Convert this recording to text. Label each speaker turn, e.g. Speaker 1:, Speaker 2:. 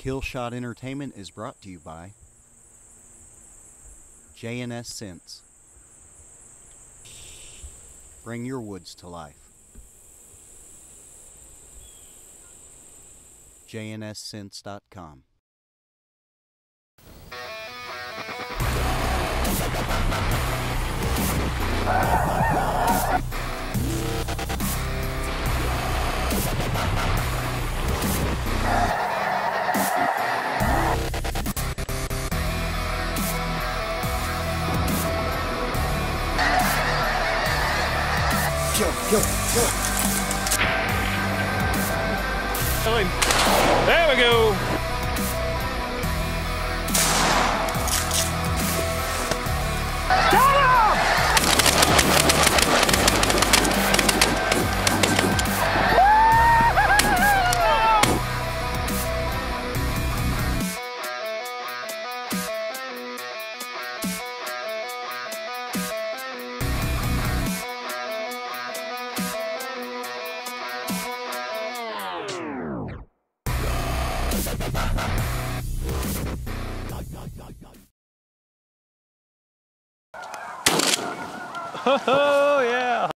Speaker 1: Killshot Entertainment is brought to you by J&S Scents. Bring your woods to life. JNSScents.com.
Speaker 2: Kill, kill, kill.
Speaker 3: There we go. Oh yeah.